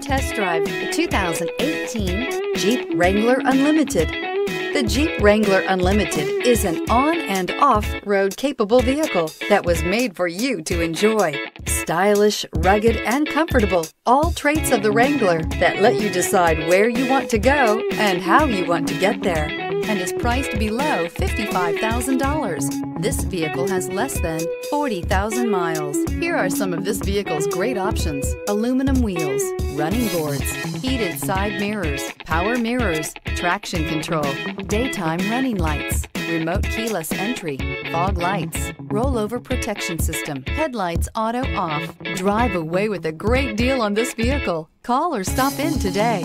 Test drive the 2018 Jeep Wrangler Unlimited. The Jeep Wrangler Unlimited is an on and off road capable vehicle that was made for you to enjoy. Stylish, rugged, and comfortable. All traits of the Wrangler that let you decide where you want to go and how you want to get there. And is priced below $55,000. This vehicle has less than 40,000 miles. Here are some of this vehicle's great options aluminum wheels, running boards, heated side mirrors, power mirrors, traction control, daytime running lights, remote keyless entry, fog lights, rollover protection system, headlights auto off. Drive away with a great deal on this vehicle. Call or stop in today.